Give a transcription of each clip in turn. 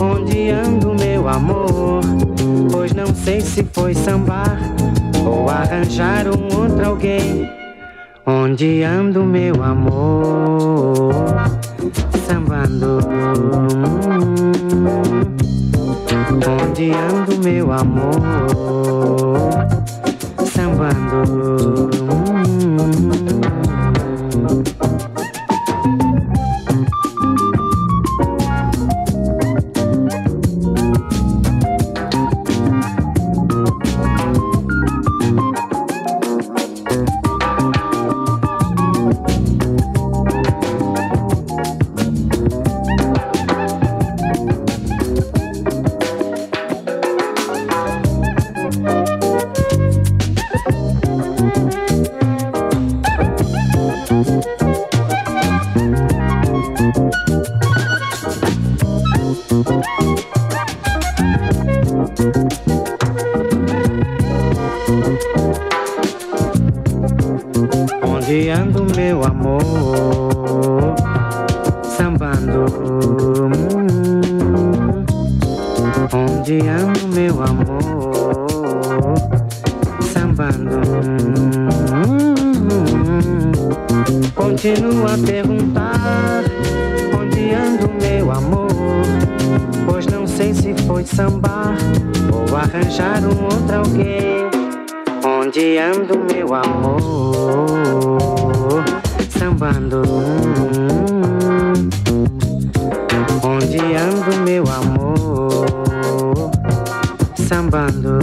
onde ando, meu amor. Pois não sei se foi sambar ou arranjar um outro alguém. Onde ando, meu amor? Sambando. Onde ando, meu amor? Sambando. continua a perguntar onde ando meu amor. Pois não sei se foi sambar ou arranjar um outro alguém. Onde ando meu amor? Sambando. Onde ando meu amor? Sambando.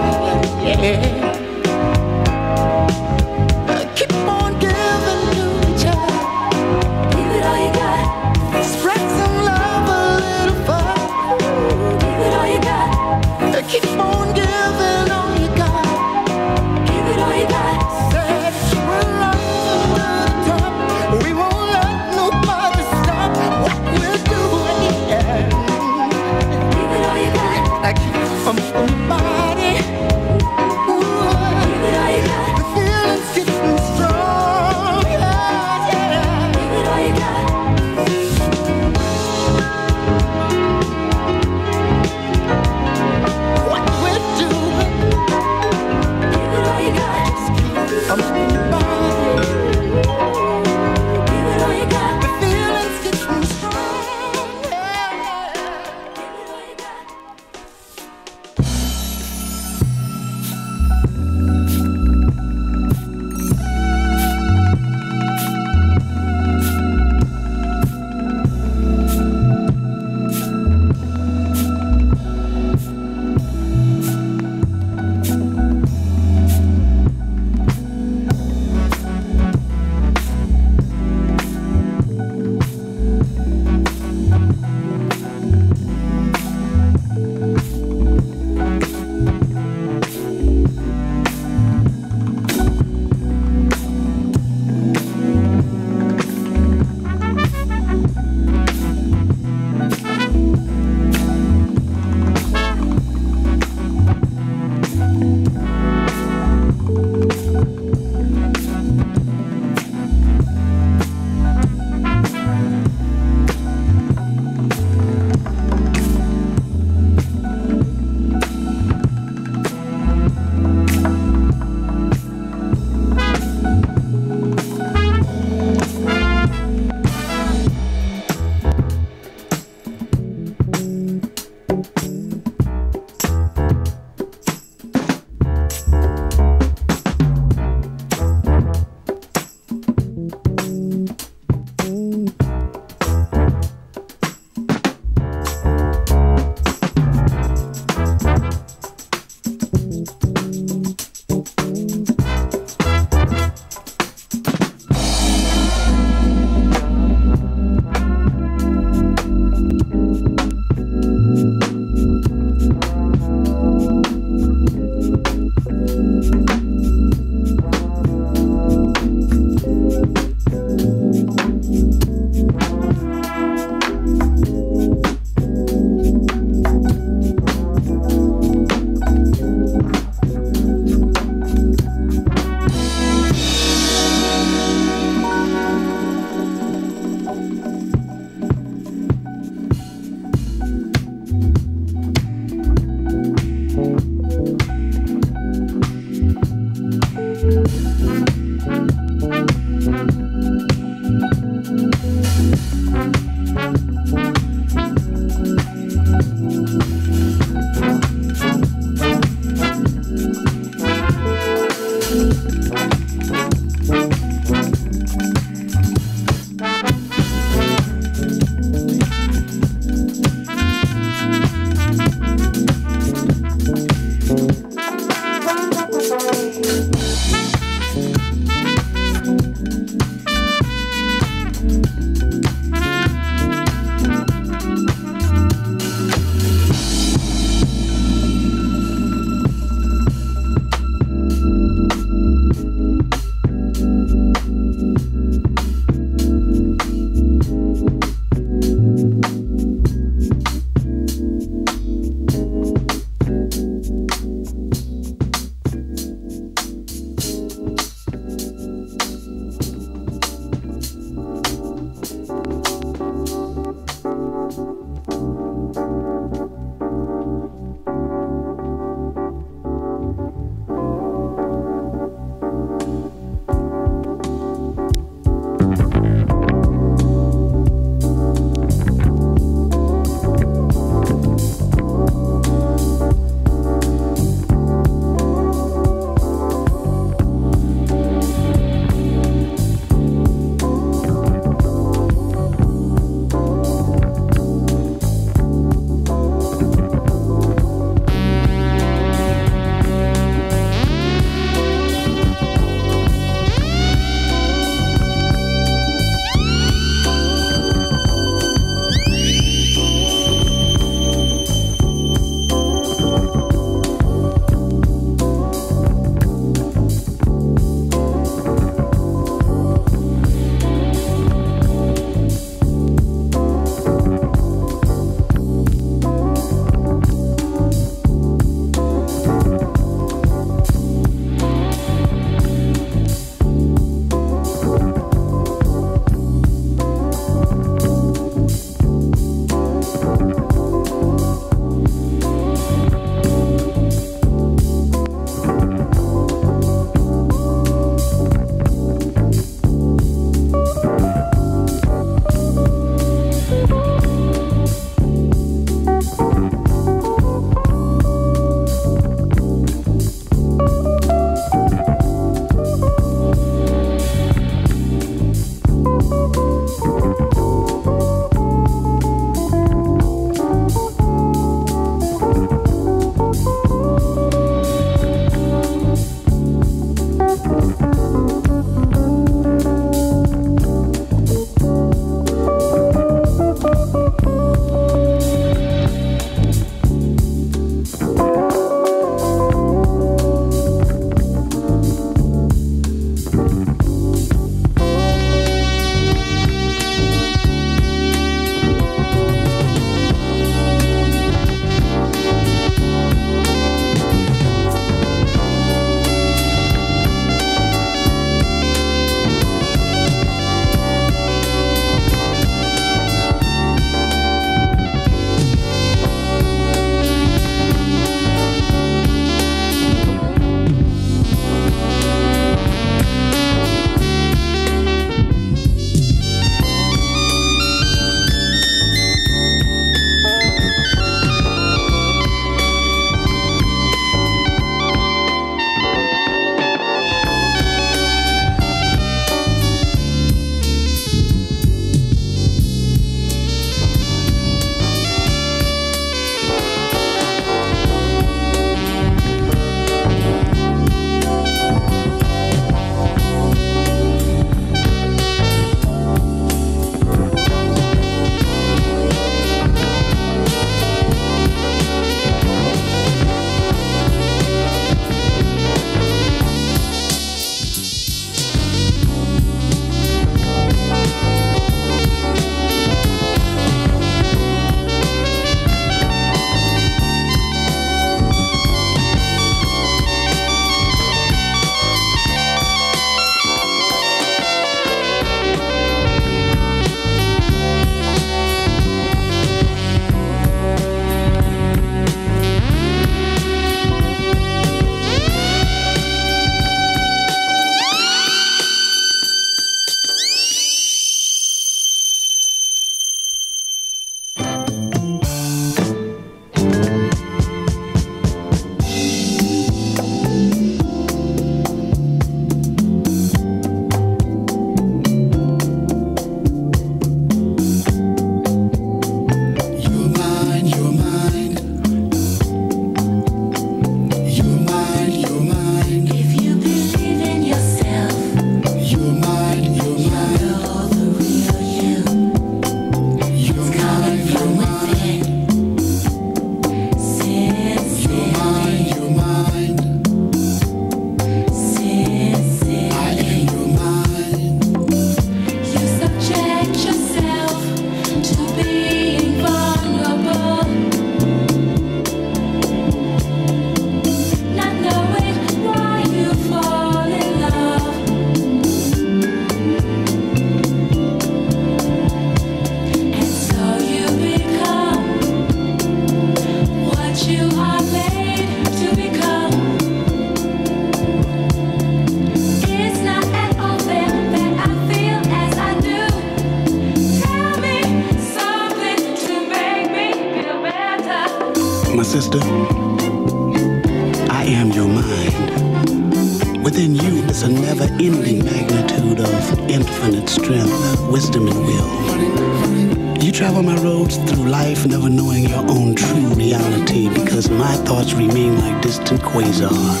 Travel my roads through life never knowing your own true reality because my thoughts remain like distant quasars.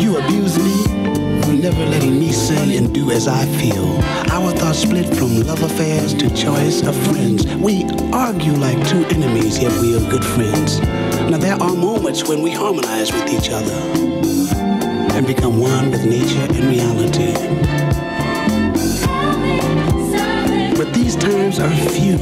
You abuse me, never letting me say and do as I feel. Our thoughts split from love affairs to choice of friends. We argue like two enemies, yet we are good friends. Now there are moments when we harmonize with each other and become one with nature and reality. Times are few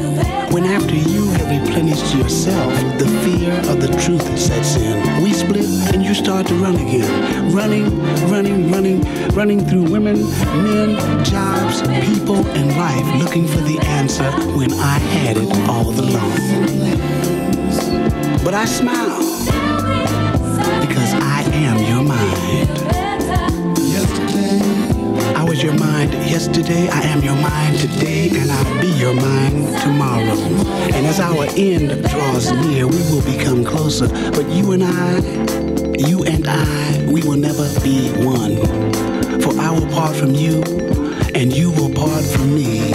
when after you have replenished yourself, the fear of the truth sets in. We split and you start to run again. Running, running, running, running through women, men, jobs, people, and life looking for the answer when I had it all along. But I smile because I am your mind. I was your mind yesterday, I am your mind today, and I'll be your mind tomorrow. And as our end draws near, we will become closer. But you and I, you and I, we will never be one. For I will part from you, and you will part from me.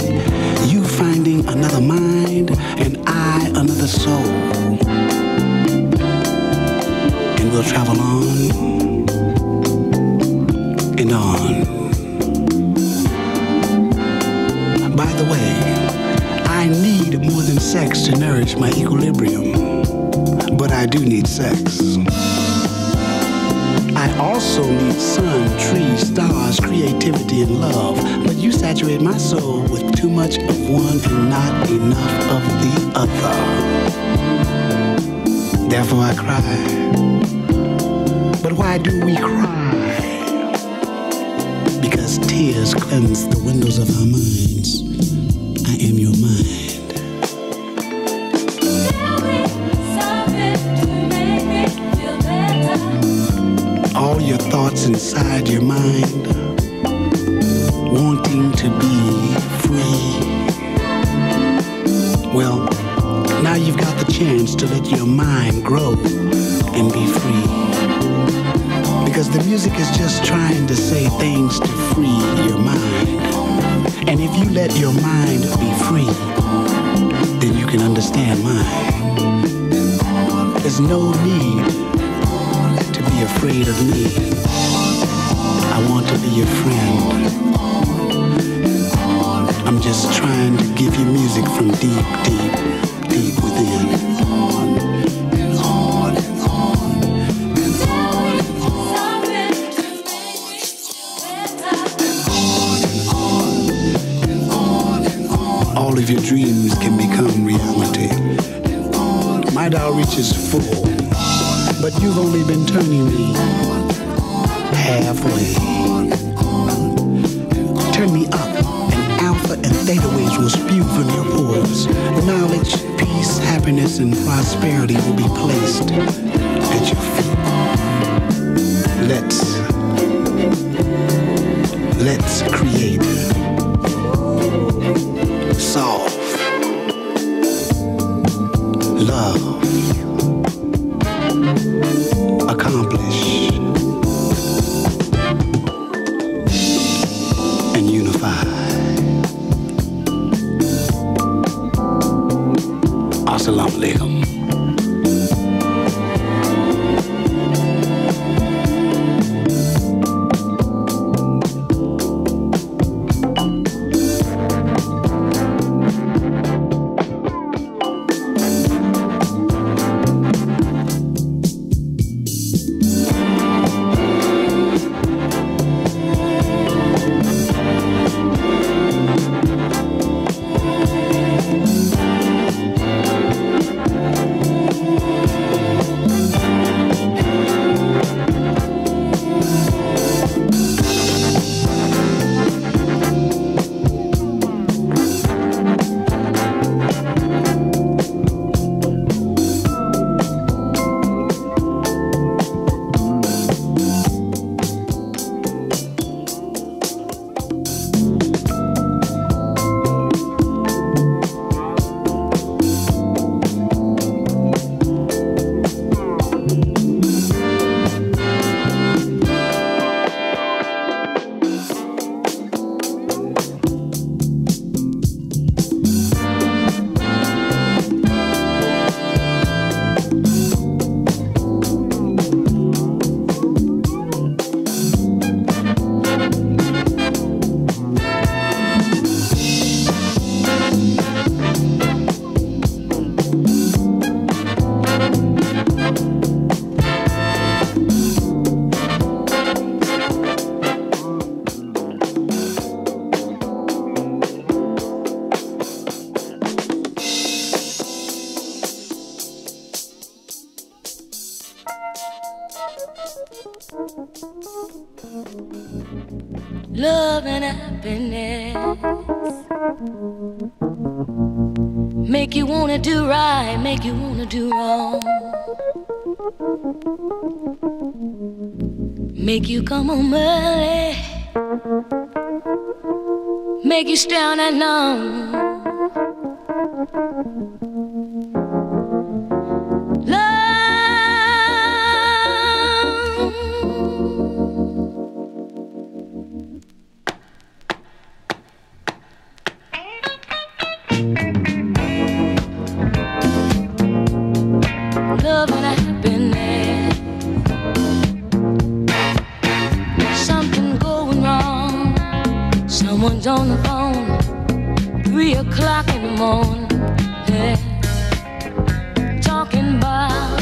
You finding another mind, and I another soul. And we'll travel on and on. The way, I need more than sex to nourish my equilibrium. But I do need sex. I also need sun, trees, stars, creativity, and love. But you saturate my soul with too much of one and not enough of the other. Therefore I cry. But why do we cry? Because tears cleanse the windows of our minds. Am your mind. All your thoughts inside your mind, wanting to be free. Well, now you've got the chance to let your mind grow and be free. Because the music is just trying to say things to free your mind. And if you let your mind be free, then you can understand mine. There's no need to be afraid of me. I want to be your friend. I'm just trying to give you music from deep, deep, deep within. Your dreams can become reality. My outreach is full, but you've only been turning me halfway. Turn me up, and alpha and theta waves will spew from your pores. Knowledge, peace, happiness, and prosperity will be placed at your feet. Let's Love and happiness. Make you wanna do right, make you wanna do wrong. Make you come home early, make you stay on the phone, three o'clock in the morning. Yeah. Talking about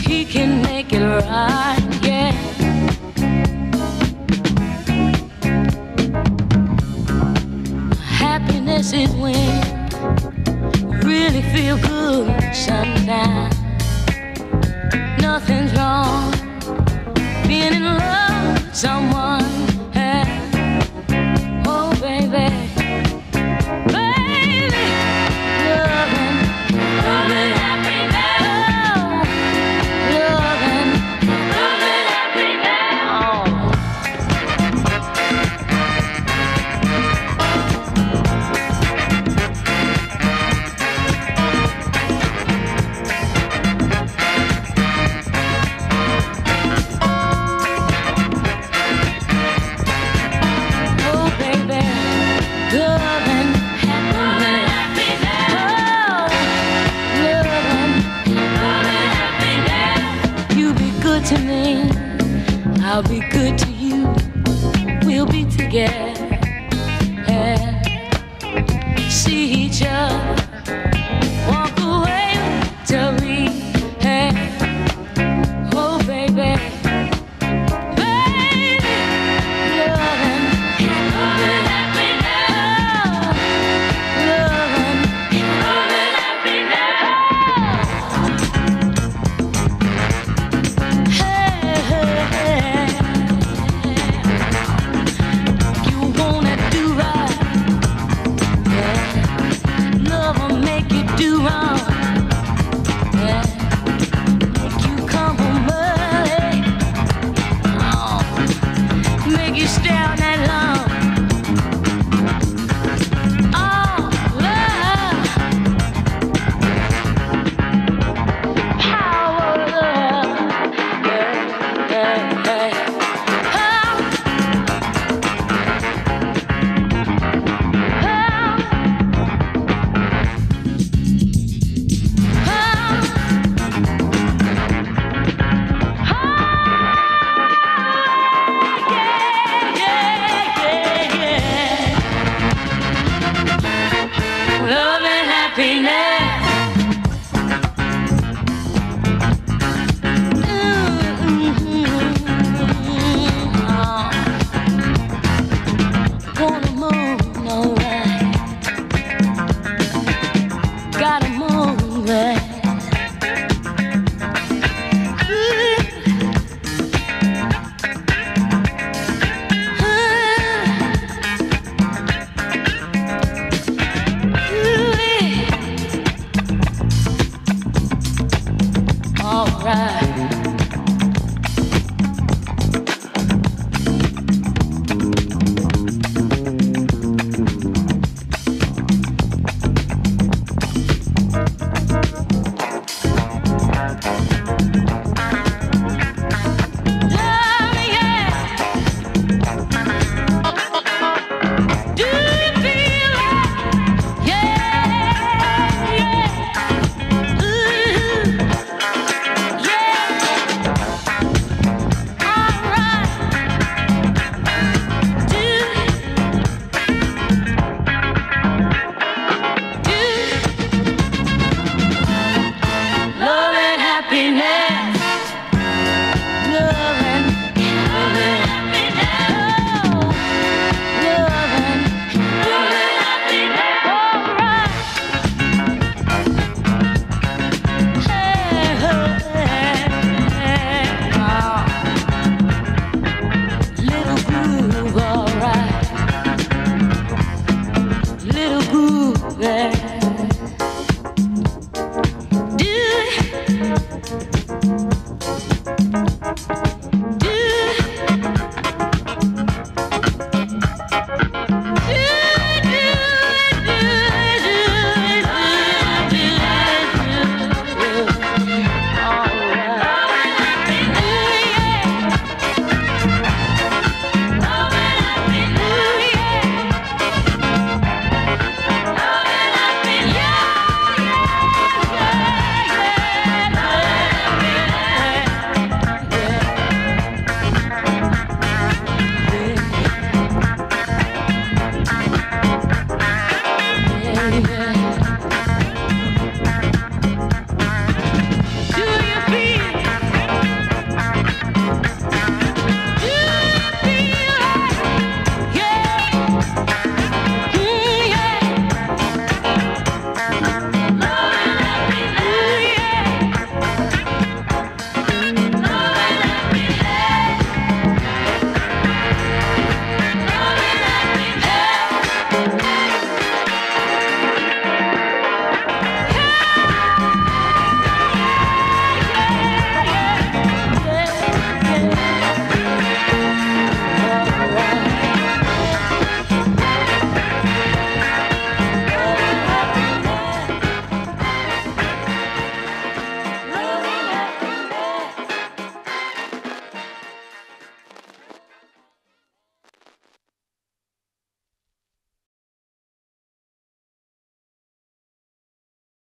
he can make it happiness.